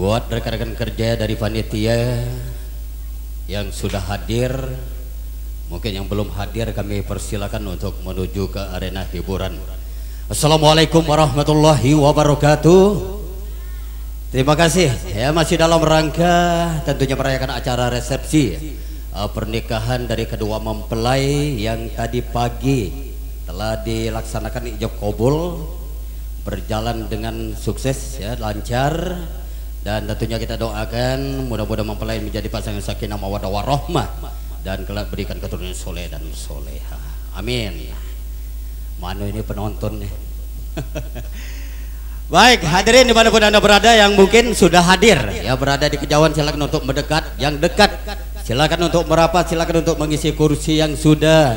Buat rekan-rekan kerja dari panitia yang sudah hadir, mungkin yang belum hadir kami persilakan untuk menuju ke arena hiburan. Assalamualaikum warahmatullahi wabarakatuh. Terima kasih ya masih dalam rangka tentunya merayakan acara resepsi uh, pernikahan dari kedua mempelai yang tadi pagi telah dilaksanakan ijab kabul berjalan dengan sukses ya lancar. Dan tentunya kita doakan mudah-mudahan mempelai menjadi pasangan sakinah mawaddah warahmah dan kelak berikan keturunan soleh dan soleha. Amin. Mana ini penonton nih. Baik, hadirin di mana pun anda berada yang mungkin sudah hadir. Ya berada di kejauhan silakan untuk mendekat, yang dekat silakan untuk merapat, silakan untuk mengisi kursi yang sudah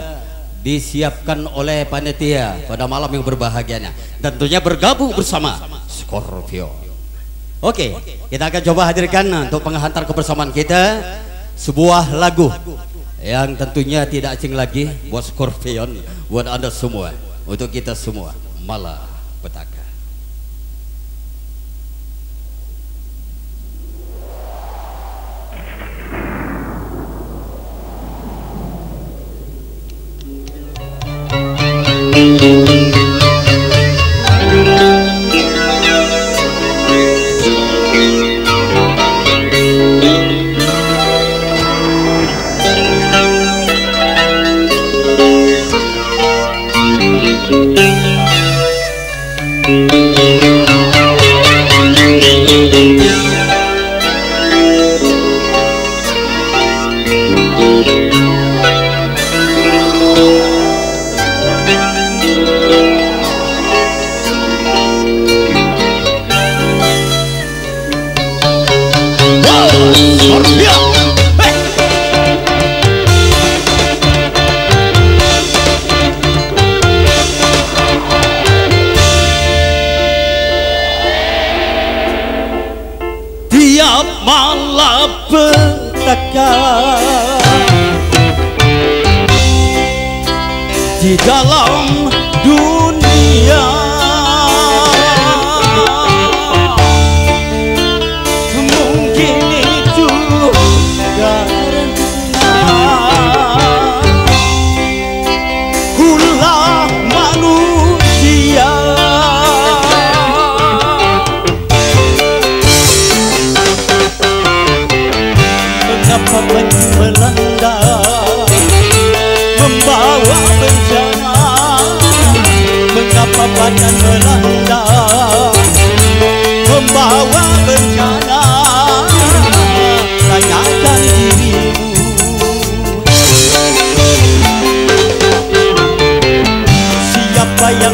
disiapkan oleh panitia pada malam yang berbahagianya. Tentunya bergabung bersama Scorpio. Oke, kita akan coba hadirkan untuk penghantar kebersamaan kita sebuah lagu yang tentunya tidak asing lagi buat Scorpion, buat anda semua, untuk kita semua. Malah petaka. Petaka di dalam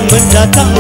Siapa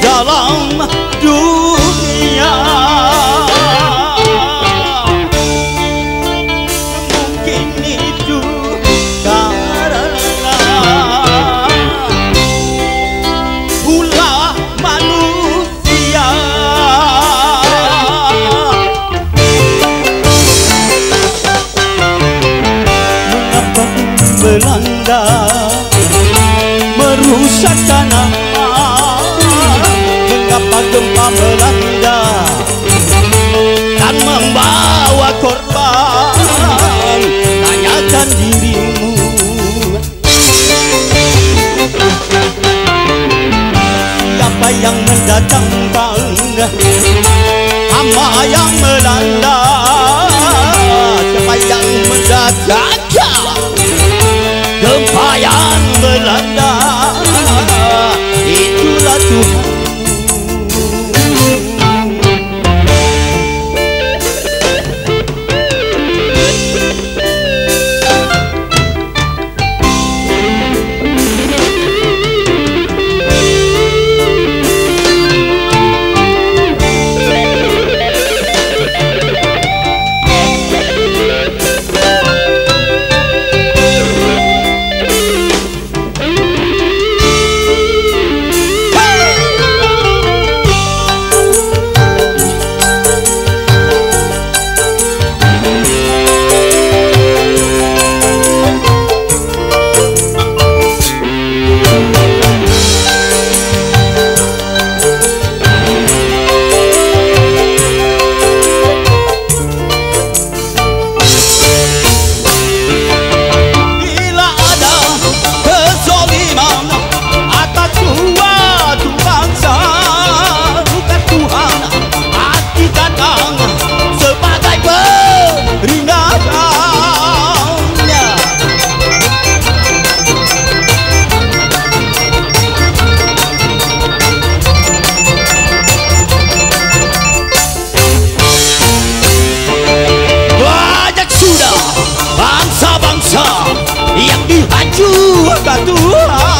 dalam dunia. Mungkin itu karena Ulah manusia. Mengapa melanda Merusak tanah Mengapa gempa melanda Dan 打赌。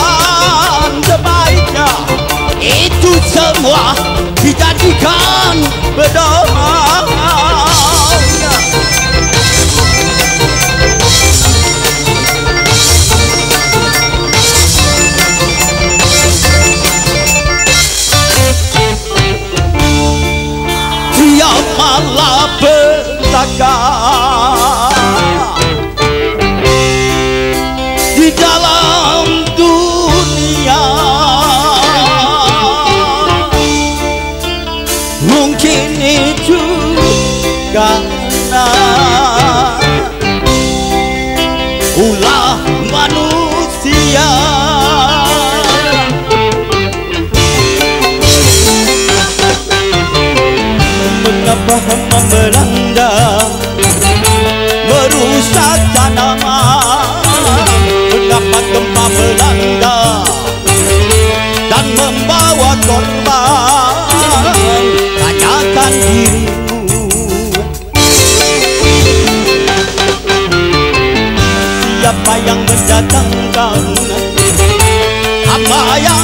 Mengapa hama melanda merusak tanaman. Mengapa gempa melanda? Dan membawa korban. Tanyakan dirimu siapa yang mendatangkan? Apa yang